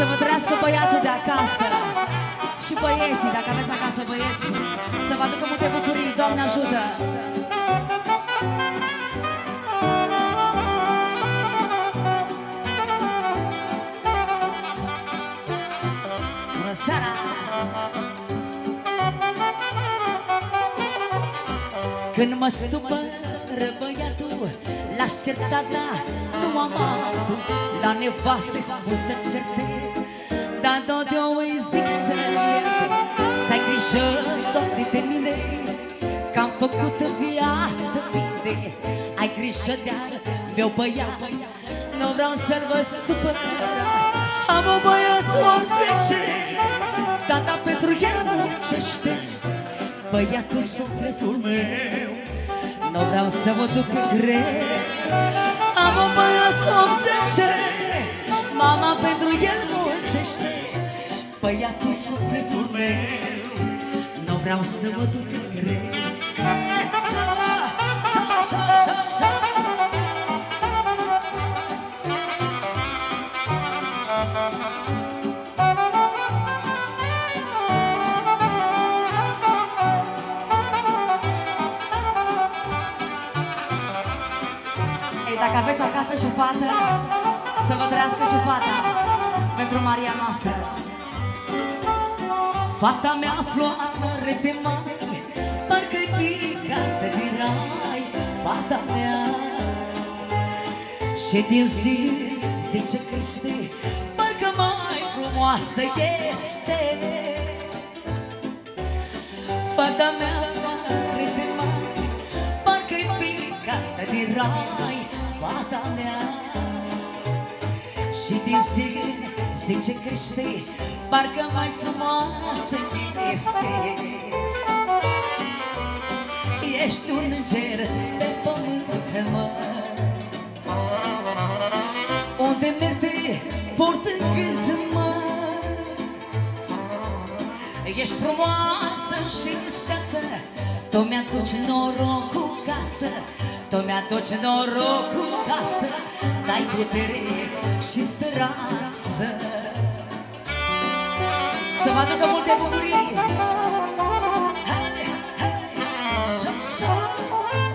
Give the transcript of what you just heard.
Să vă trăiască băiatul de acasă Și băieții, dacă aveți acasă băieți Să vă aducă multe bucurii, Doamne ajută! Bună seara! Când mă supără băiatul L-aș certa, da, nu am altul La nevastă spun să certe Dar tot eu îi zic să Să ai grijă tot de mine Că am făcut în viață bine. Ai grijă de-al meu băiat Nu vreau să-l văd supărat. Am un băiat om zece Tata pentru el muncește. Băiatul sufletul meu Nu vreau să mă duc greu Am un băiat om zece Mama pentru el muncește. Băiatul sufletul meu. Nu vreau să mă duc greu dacă aveți acasă și fată, să vă trăiască și fata pentru Maria noastră. Fata mea floare de mai, parcă-i picată din rai, fata mea. Și din zi, zi ce crește, parcă mai frumoasă este. Fata mea floare de mai, parcă-i picată din rai, fata mea. Și din zi, zi ce crește, parcă mai frumoasă este. Ești un înger pe pământ, mă, unde merge port în gând, mă. Ești frumoasă și steață, tu mi-aduci norocul casă, tu mi-aduci noroc în casă. Dai putere și speranță. Să mă aducă multe bucurii. Hai, hai, șa, șa